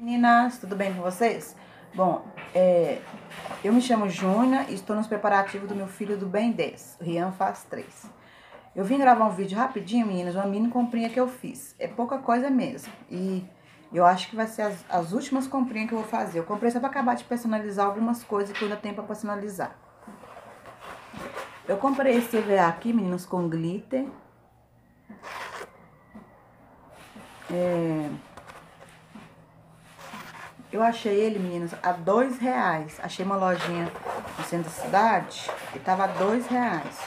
Meninas, tudo bem com vocês? Bom, é, eu me chamo Júnia e estou nos preparativos do meu filho do Bem 10. O Rian faz 3. Eu vim gravar um vídeo rapidinho, meninas, uma mini comprinha que eu fiz. É pouca coisa mesmo. E eu acho que vai ser as, as últimas comprinhas que eu vou fazer. Eu comprei só para acabar de personalizar algumas coisas que eu ainda tenho para personalizar. Eu comprei esse EVA aqui, meninas, com glitter. É... Eu achei ele, meninas, a dois reais. Achei uma lojinha no centro da cidade e tava a dois reais.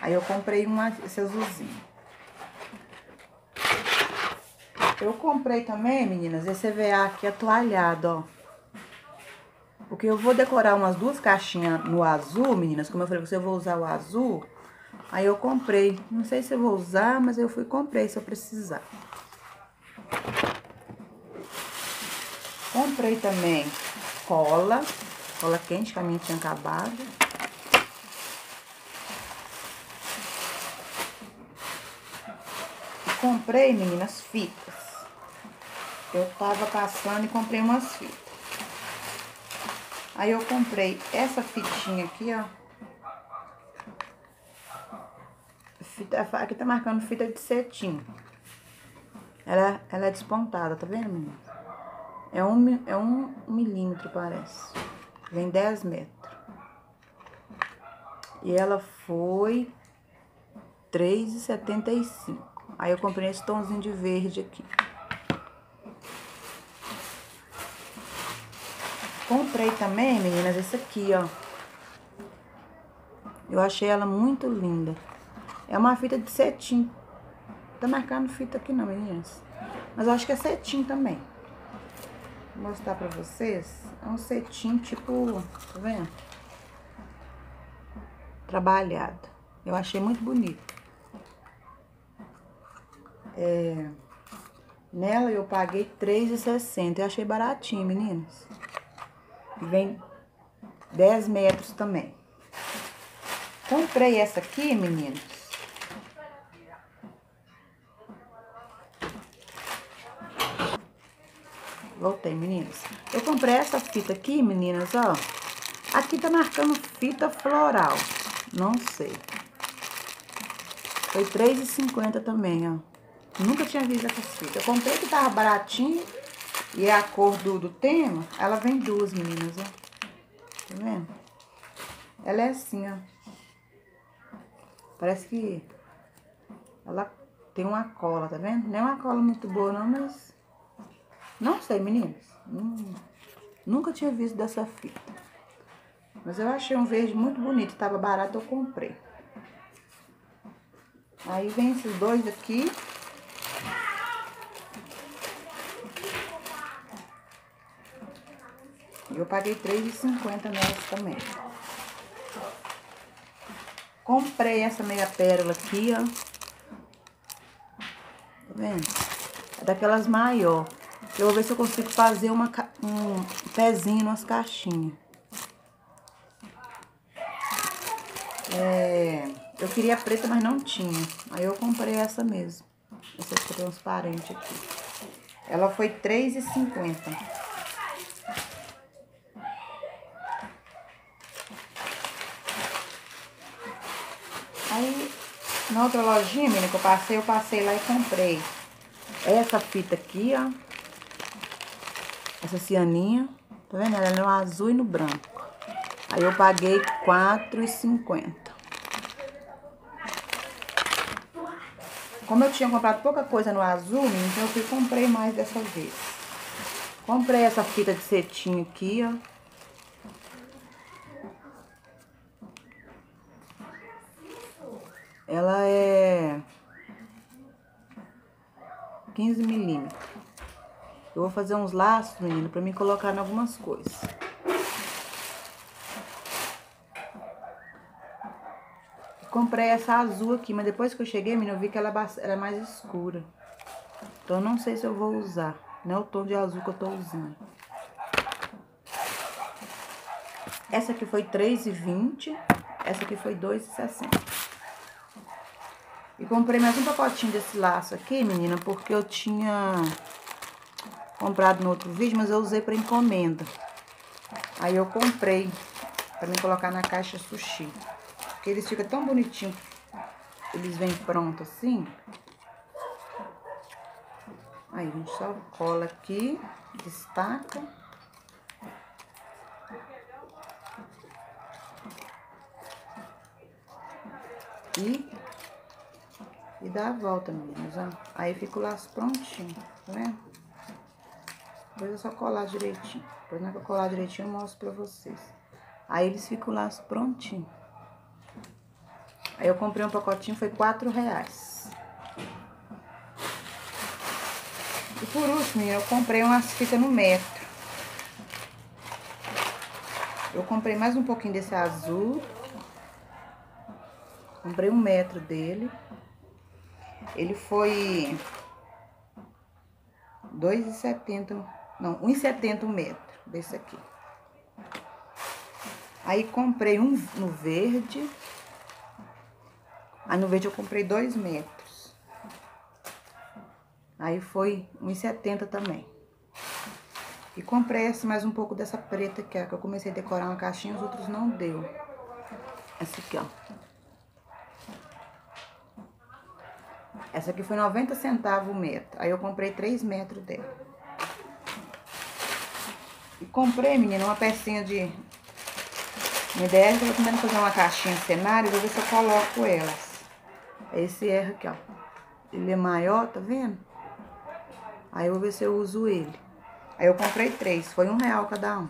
Aí eu comprei uma, esse azulzinho. Eu comprei também, meninas, esse EVA aqui atoalhado, ó. Porque eu vou decorar umas duas caixinhas no azul, meninas. Como eu falei, você eu vou usar o azul. Aí eu comprei. Não sei se eu vou usar, mas eu fui comprei se eu precisar. Comprei também cola, cola quente, que a minha tinha acabado. E comprei, meninas, fitas. Eu tava passando e comprei umas fitas. Aí eu comprei essa fitinha aqui, ó. Fita, aqui tá marcando fita de cetim. Ela, ela é despontada, tá vendo, meninas? É um, é um milímetro, parece. Vem 10 metros. E ela foi R$3,75. Aí eu comprei esse tomzinho de verde aqui. Comprei também, meninas, esse aqui, ó. Eu achei ela muito linda. É uma fita de cetim. Tá marcando fita aqui não, meninas. Mas eu acho que é cetim também. Mostrar pra vocês. É um cetim tipo, tá vendo? Trabalhado. Eu achei muito bonito. É, nela eu paguei R$3,60. Eu achei baratinho, meninas. Vem 10 metros também. Comprei essa aqui, meninas. Voltei, meninas. Eu comprei essa fita aqui, meninas, ó. Aqui tá marcando fita floral. Não sei. Foi R$3,50 também, ó. Nunca tinha visto essa fita. Eu comprei que tava baratinho. E é a cor do, do tema. Ela vem duas, meninas, ó. Tá vendo? Ela é assim, ó. Parece que ela tem uma cola, tá vendo? Não é uma cola muito boa, não, mas não sei, meninas. Hum, nunca tinha visto dessa fita. Mas eu achei um verde muito bonito. Tava barato, eu comprei. Aí vem esses dois aqui. Eu paguei R$3,50 nelas também. Comprei essa meia pérola aqui, ó. Tá vendo? É daquelas maior. Eu vou ver se eu consigo fazer uma, um pezinho nas caixinhas. É, eu queria preta, mas não tinha. Aí eu comprei essa mesmo. Essa transparente aqui. Ela foi R$3,50. Aí, na outra lojinha, menina, que eu passei, eu passei lá e comprei essa fita aqui, ó. Essa cianinha, tá vendo? Ela é no azul e no branco. Aí eu paguei R$4,50. Como eu tinha comprado pouca coisa no azul, então eu fui comprei mais dessa vez. Comprei essa fita de cetim aqui, ó. Ela é 15 milímetros. Eu vou fazer uns laços, menino, pra mim colocar em algumas coisas. Comprei essa azul aqui, mas depois que eu cheguei, menino, eu vi que ela, ela é mais escura. Então, não sei se eu vou usar. Não é o tom de azul que eu tô usando. Essa aqui foi R$3,20. Essa aqui foi R$2,60. E comprei mais um pacotinho desse laço aqui, menina, porque eu tinha comprado no outro vídeo, mas eu usei para encomenda. Aí eu comprei para me colocar na caixa sushi. Porque eles ficam tão bonitinhos. Eles vêm prontos assim. Aí a gente só cola aqui, destaca. E, e dá a volta, meninas, ó. Aí fica o laço prontinho, tá vendo? Depois é só colar direitinho. Depois na que eu colar direitinho eu mostro pra vocês. Aí eles ficam laço prontinho. Aí eu comprei um pacotinho, foi quatro reais. E por último, eu comprei umas fitas no metro. Eu comprei mais um pouquinho desse azul. Comprei um metro dele. Ele foi... R$2,70. Não, R$1,70 um metro desse aqui. Aí comprei um no verde. Aí no verde eu comprei dois metros. Aí foi 1,70 também. E comprei essa, mais um pouco dessa preta aqui, ó, que eu comecei a decorar uma caixinha, os outros não deu. Essa aqui, ó. Essa aqui foi 90 centavos o metro. Aí eu comprei 3 metros dela. E comprei, menina, uma pecinha de é eu tô tentando fazer uma caixinha cenário, vou ver se eu coloco elas. Esse erro aqui, ó. Ele é maior, tá vendo? Aí eu vou ver se eu uso ele. Aí eu comprei três, foi um real cada um.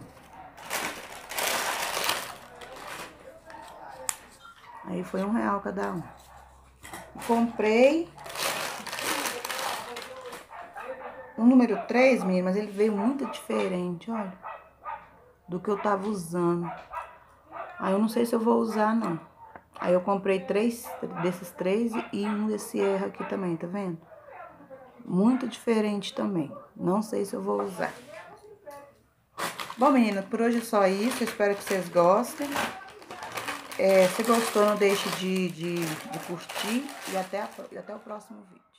Aí foi um real cada um. Comprei o número 3, menina, mas ele veio muito diferente, olha. Do que eu tava usando. Aí eu não sei se eu vou usar, não. Aí eu comprei três desses três e um desse erro aqui também, tá vendo? Muito diferente também. Não sei se eu vou usar. Bom, meninas, por hoje é só isso. Eu espero que vocês gostem. É, se gostou, não deixe de, de, de curtir. E até, a, e até o próximo vídeo.